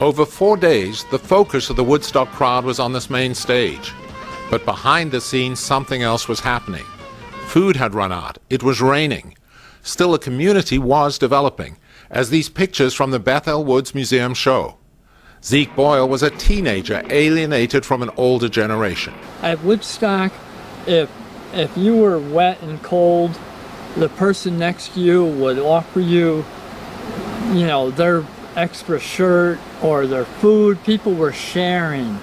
over four days, the focus of the Woodstock crowd was on this main stage. But behind the scenes, something else was happening. Food had run out. It was raining. Still, a community was developing, as these pictures from the Bethel Woods Museum show. Zeke Boyle was a teenager alienated from an older generation. At Woodstock, if if you were wet and cold, the person next to you would offer you, you know, their extra shirt or their food. People were sharing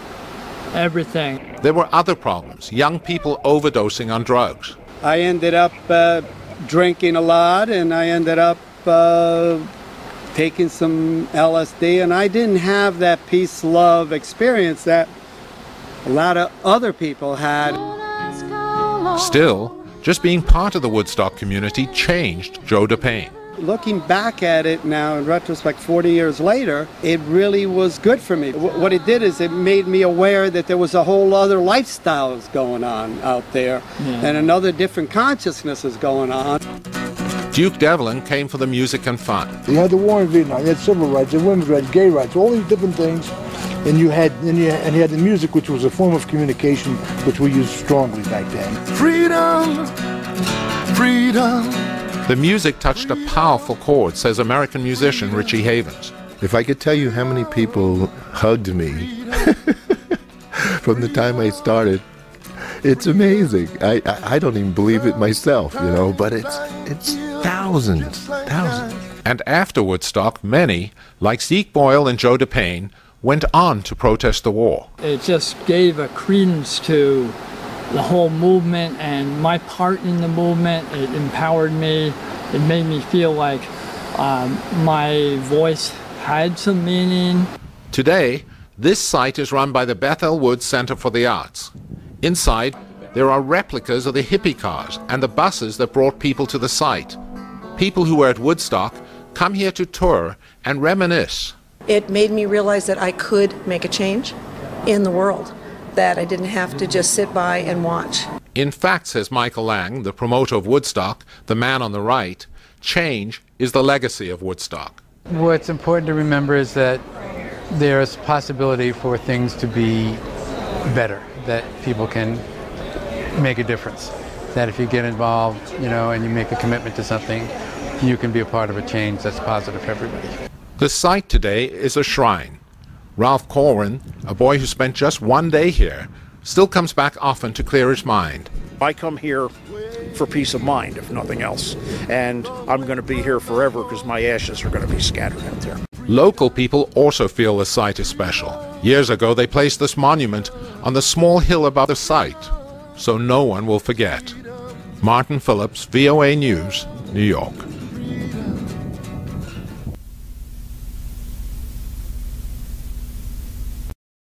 everything. There were other problems young people overdosing on drugs. I ended up uh, drinking a lot and I ended up uh, taking some LSD, and I didn't have that peace love experience that a lot of other people had. Still, just being part of the Woodstock community changed Joe DePayne. Looking back at it now in retrospect 40 years later, it really was good for me. What it did is it made me aware that there was a whole other lifestyles going on out there yeah. and another different consciousness is going on. Duke Devlin came for the music and fun. You had the war in Vietnam, you had civil rights, and women's rights, gay rights, all these different things. And you had and you, and you had the music, which was a form of communication, which we used strongly back then. Freedom, freedom. The music touched a powerful chord, says American musician Richie Havens. If I could tell you how many people hugged me from the time I started, it's amazing. I, I, I don't even believe it myself, you know, but it's it's thousands, thousands. And after Woodstock, many, like Zeke Boyle and Joe DePayne, went on to protest the war. It just gave a credence to the whole movement and my part in the movement. It empowered me. It made me feel like um, my voice had some meaning. Today, this site is run by the Bethel Woods Center for the Arts. Inside, there are replicas of the hippie cars and the buses that brought people to the site. People who were at Woodstock come here to tour and reminisce. It made me realize that I could make a change in the world that I didn't have to just sit by and watch. In fact, says Michael Lang, the promoter of Woodstock, the man on the right, change is the legacy of Woodstock. What's important to remember is that there is possibility for things to be better, that people can make a difference. That if you get involved, you know, and you make a commitment to something, you can be a part of a change that's positive for everybody. The site today is a shrine Ralph Corwin, a boy who spent just one day here, still comes back often to clear his mind. I come here for peace of mind, if nothing else. And I'm going to be here forever because my ashes are going to be scattered out there. Local people also feel the site is special. Years ago, they placed this monument on the small hill above the site, so no one will forget. Martin Phillips, VOA News, New York.